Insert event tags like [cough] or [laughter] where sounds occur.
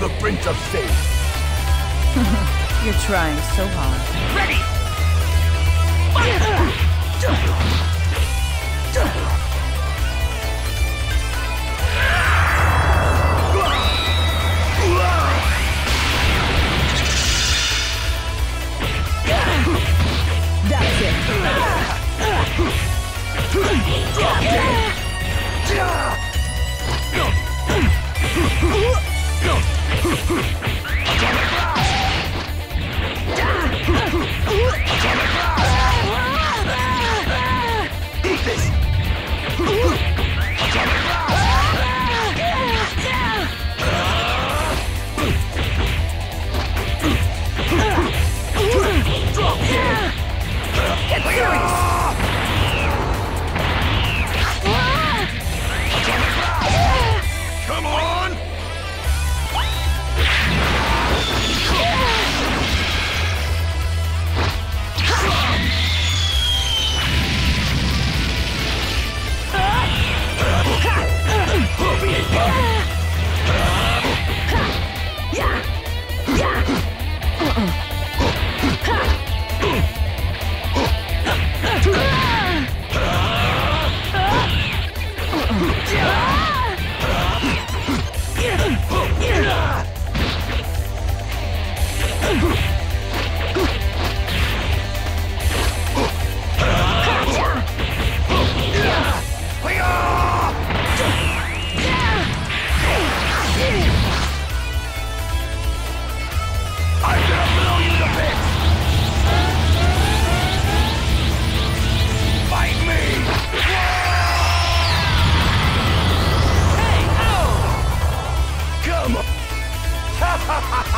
the brink of fate. [laughs] You're trying so hard. Ready! That's [laughs] Hmm.